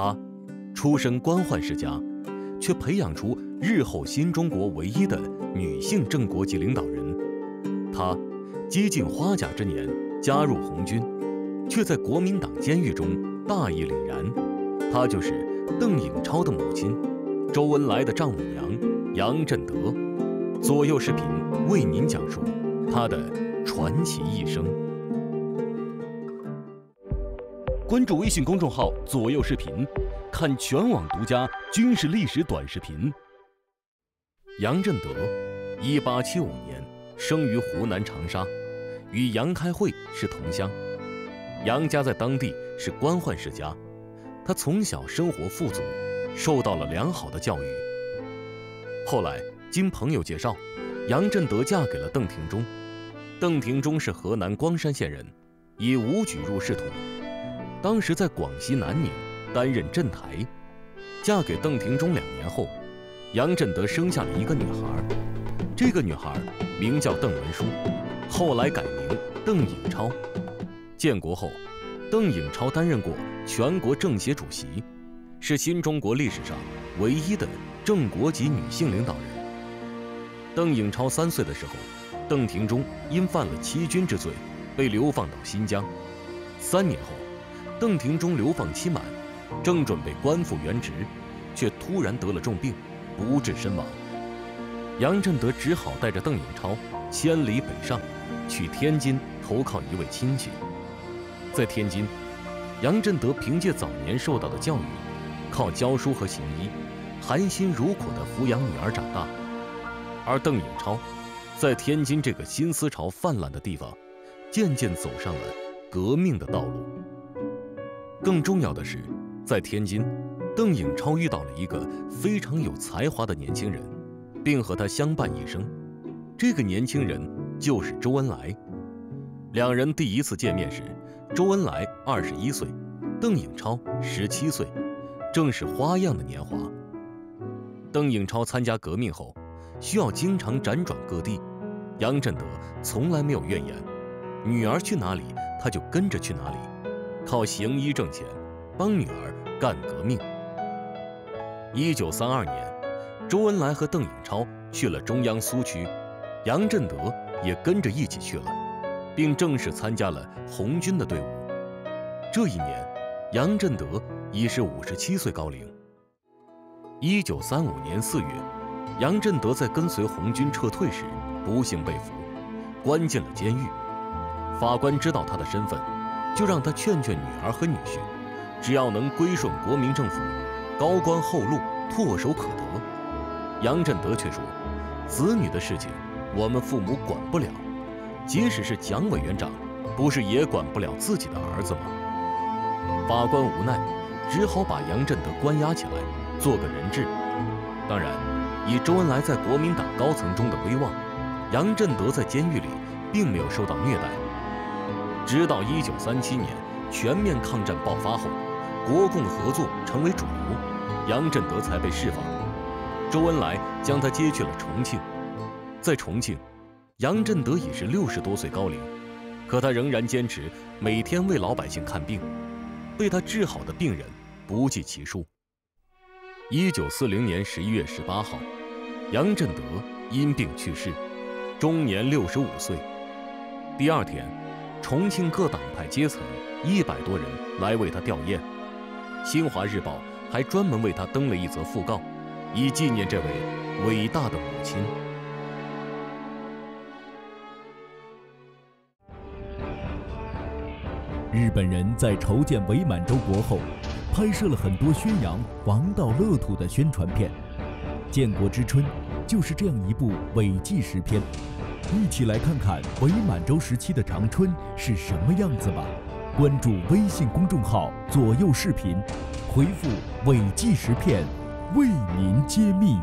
他出身官宦世家，却培养出日后新中国唯一的女性正国级领导人。他接近花甲之年加入红军，却在国民党监狱中大义凛然。他就是邓颖超的母亲，周恩来的丈母娘杨振德。左右视频为您讲述他的传奇一生。关注微信公众号“左右视频”，看全网独家军事历史短视频。杨振德，一八七五年生于湖南长沙，与杨开慧是同乡。杨家在当地是官宦世家，他从小生活富足，受到了良好的教育。后来经朋友介绍，杨振德嫁给了邓廷忠。邓廷忠是河南光山县人，以武举入仕途。当时在广西南宁担任镇台，嫁给邓廷忠两年后，杨振德生下了一个女孩，这个女孩名叫邓文书，后来改名邓颖超。建国后，邓颖超担任过全国政协主席，是新中国历史上唯一的正国级女性领导人。邓颖超三岁的时候，邓廷忠因犯了欺君之罪，被流放到新疆。三年后。邓廷忠流放期满，正准备官复原职，却突然得了重病，不治身亡。杨振德只好带着邓颖超千里北上，去天津投靠一位亲戚。在天津，杨振德凭借早年受到的教育，靠教书和行医，含辛茹苦地抚养女儿长大。而邓颖超，在天津这个新思潮泛滥的地方，渐渐走上了革命的道路。更重要的是，在天津，邓颖超遇到了一个非常有才华的年轻人，并和他相伴一生。这个年轻人就是周恩来。两人第一次见面时，周恩来二十一岁，邓颖超十七岁，正是花样的年华。邓颖超参加革命后，需要经常辗转各地，杨振德从来没有怨言，女儿去哪里，他就跟着去哪里。靠行医挣钱，帮女儿干革命。一九三二年，周恩来和邓颖超去了中央苏区，杨振德也跟着一起去了，并正式参加了红军的队伍。这一年，杨振德已是五十七岁高龄。一九三五年四月，杨振德在跟随红军撤退时不幸被俘，关进了监狱。法官知道他的身份。就让他劝劝女儿和女婿，只要能归顺国民政府，高官厚禄唾手可得。杨振德却说：“子女的事情，我们父母管不了。即使是蒋委员长，不是也管不了自己的儿子吗？”法官无奈，只好把杨振德关押起来，做个人质。当然，以周恩来在国民党高层中的威望，杨振德在监狱里并没有受到虐待。直到一九三七年全面抗战爆发后，国共合作成为主流，杨振德才被释放。周恩来将他接去了重庆。在重庆，杨振德已是六十多岁高龄，可他仍然坚持每天为老百姓看病，被他治好的病人不计其数。一九四零年十一月十八号，杨振德因病去世，终年六十五岁。第二天。重庆各党派阶层一百多人来为他吊唁，《新华日报》还专门为他登了一则讣告，以纪念这位伟大的母亲。日本人在筹建伪满洲国后，拍摄了很多宣扬王道乐土的宣传片，《建国之春》就是这样一部伪纪实片。一起来看看伪满洲时期的长春是什么样子吧！关注微信公众号“左右视频”，回复“伪纪实片”，为您揭秘。